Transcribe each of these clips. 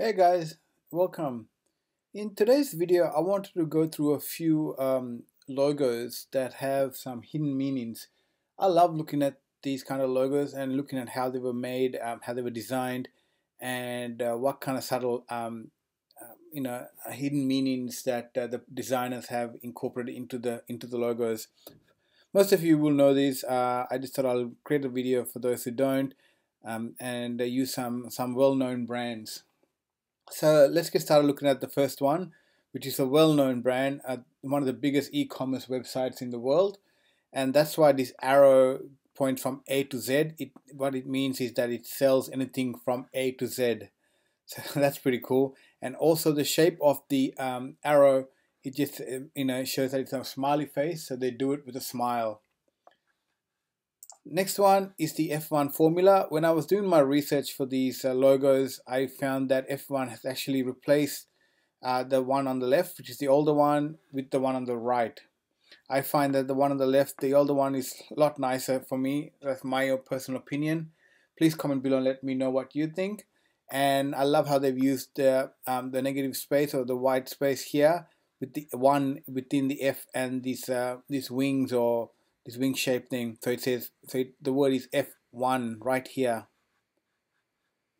Hey guys, welcome. In today's video, I wanted to go through a few um, logos that have some hidden meanings. I love looking at these kind of logos and looking at how they were made, um, how they were designed, and uh, what kind of subtle, um, uh, you know, hidden meanings that uh, the designers have incorporated into the into the logos. Most of you will know these. Uh, I just thought I'll create a video for those who don't, um, and use some some well-known brands. So let's get started looking at the first one, which is a well-known brand, uh, one of the biggest e-commerce websites in the world. And that's why this arrow points from A to Z. It, what it means is that it sells anything from A to Z. So that's pretty cool. And also the shape of the um, arrow, it just uh, you know shows that it's a smiley face. So they do it with a smile. Next one is the F1 formula. When I was doing my research for these uh, logos, I found that F1 has actually replaced uh, the one on the left, which is the older one, with the one on the right. I find that the one on the left, the older one, is a lot nicer for me. That's my personal opinion. Please comment below and let me know what you think. And I love how they've used the, um, the negative space or the white space here with the one within the F and these uh, these wings or this wing shape thing. So it says, so it, the word is F1 right here.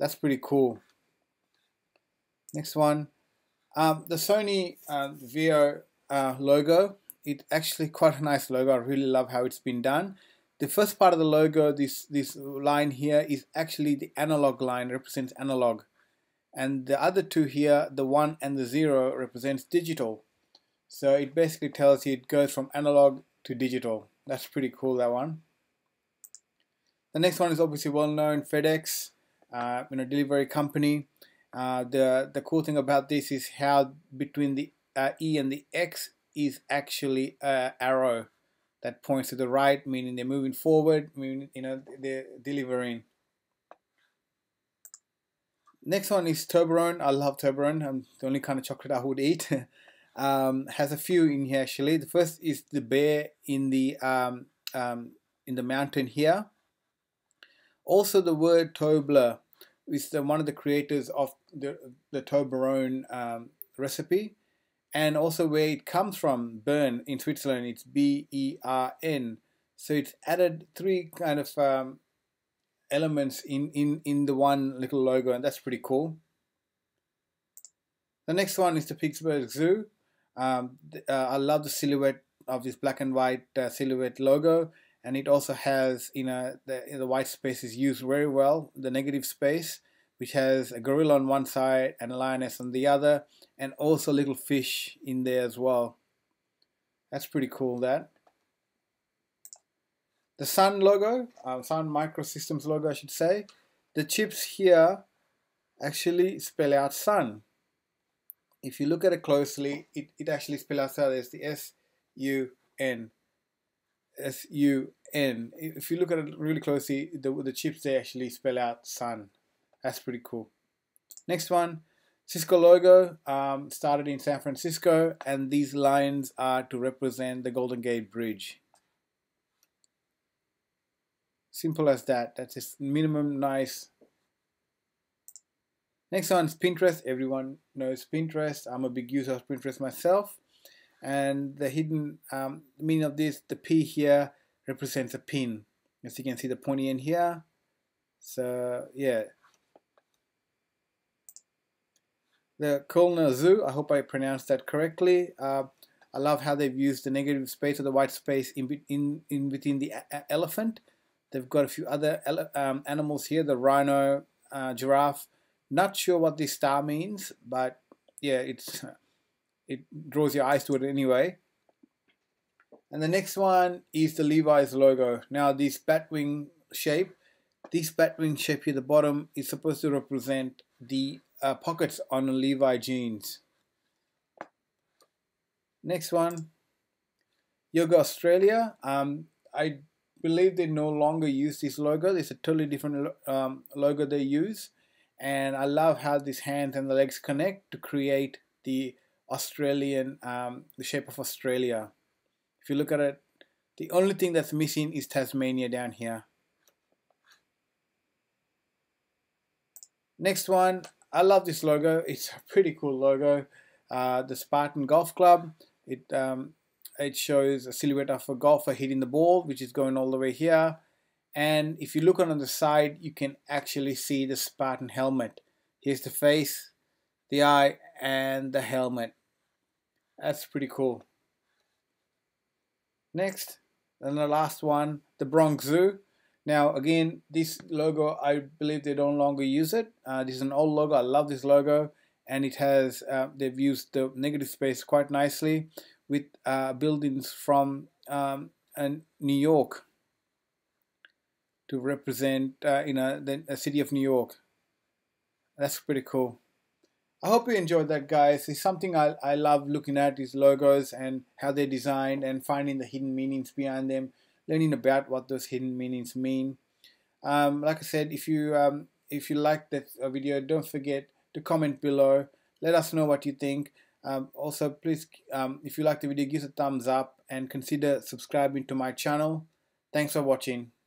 That's pretty cool. Next one. Um, the Sony uh, VAIO uh, logo, it's actually quite a nice logo. I really love how it's been done. The first part of the logo, this, this line here is actually the analog line, represents analog. And the other two here, the 1 and the 0, represents digital. So it basically tells you it goes from analog to digital. That's pretty cool, that one. The next one is obviously well known FedEx, uh, you know, delivery company. Uh, the the cool thing about this is how between the uh, E and the X is actually an arrow that points to the right, meaning they're moving forward, meaning you know they're delivering. Next one is Toblerone. I love Toblerone. I'm the only kind of chocolate I would eat. um, has a few in here actually. The first is the bear in the um, um, in the mountain here. Also, the word Tobler is the, one of the creators of the the Toblerone um, recipe, and also where it comes from, Bern in Switzerland. It's B E R N. So it's added three kind of um, elements in in in the one little logo, and that's pretty cool. The next one is the Pittsburgh Zoo. Um, uh, I love the silhouette of this black and white uh, silhouette logo and it also has you know the, the white space is used very well the negative space which has a gorilla on one side and a lioness on the other and also little fish in there as well. That's pretty cool that. The Sun logo uh, Sun Microsystems logo I should say. The chips here actually spell out Sun if you look at it closely, it, it actually spells out as the S U N. S U N. If you look at it really closely, the, the chips they actually spell out sun. That's pretty cool. Next one, Cisco logo um, started in San Francisco, and these lines are to represent the Golden Gate Bridge. Simple as that. That's just minimum nice Next one is Pinterest. Everyone knows Pinterest. I'm a big user of Pinterest myself. And the hidden um, meaning of this, the P here represents a pin. As you can see the pointy end here. So yeah. The Kölner Zoo, I hope I pronounced that correctly. Uh, I love how they've used the negative space or the white space in, in, in between the elephant. They've got a few other um, animals here, the rhino, uh, giraffe, not sure what this star means, but yeah, it's it draws your eyes to it anyway. And the next one is the Levi's logo. Now this batwing shape, this batwing shape here at the bottom is supposed to represent the uh, pockets on the Levi jeans. Next one, Yoga Australia. Um, I believe they no longer use this logo. It's a totally different um, logo they use and I love how these hands and the legs connect to create the Australian, um, the shape of Australia. If you look at it, the only thing that's missing is Tasmania down here. Next one, I love this logo. It's a pretty cool logo. Uh, the Spartan Golf Club. It um, it shows a silhouette of a golfer hitting the ball, which is going all the way here. And if you look on the side, you can actually see the Spartan helmet. Here's the face, the eye, and the helmet. That's pretty cool. Next, and the last one, the Bronx Zoo. Now, again, this logo, I believe they don't longer use it. Uh, this is an old logo. I love this logo. And it has, uh, they've used the negative space quite nicely with uh, buildings from um, New York to represent, uh, you know, the, the city of New York. That's pretty cool. I hope you enjoyed that guys. It's something I, I love looking at these logos and how they're designed and finding the hidden meanings behind them, learning about what those hidden meanings mean. Um, like I said, if you um, if you like that uh, video, don't forget to comment below. Let us know what you think. Um, also, please, um, if you like the video, give us a thumbs up and consider subscribing to my channel. Thanks for watching.